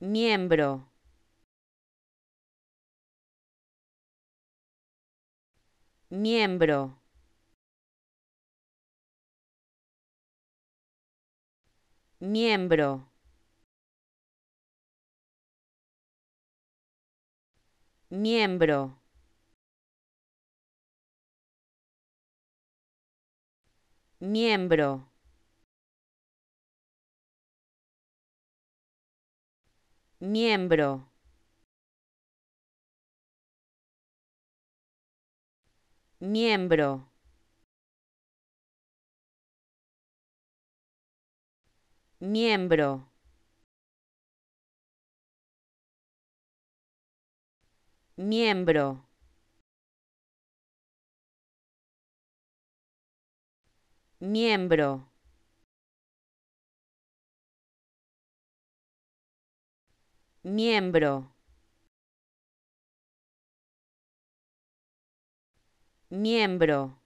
miembro. Miembro. Miembro. Miembro. Miembro miembro. Miembro. Miembro. Miembro. Miembro miembro. Miembro